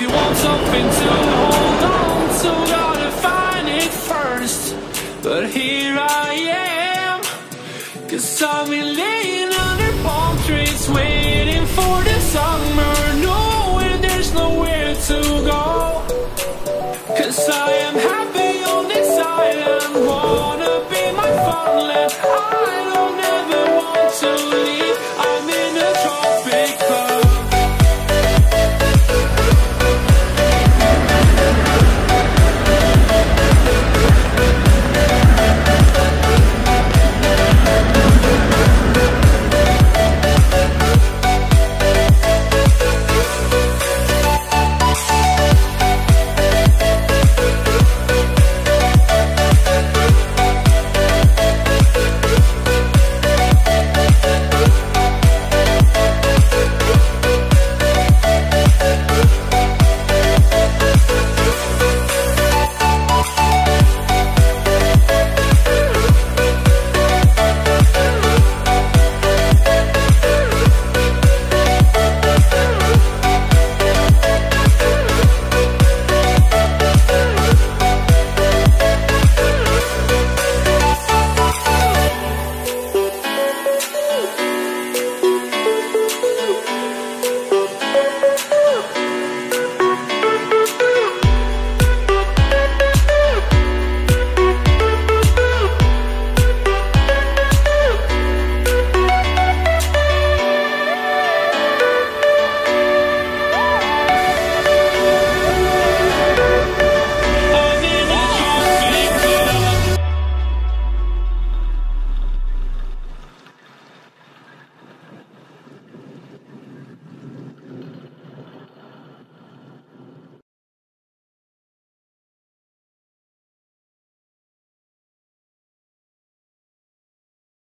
If you want something to hold on to, gotta find it first. But here I am, cause I'm been laying under palm trees, waiting for the summer, knowing there's nowhere to go. Cause I am happy on this island, wanna be my farmland. I don't ever want to leave, I'm in a tropic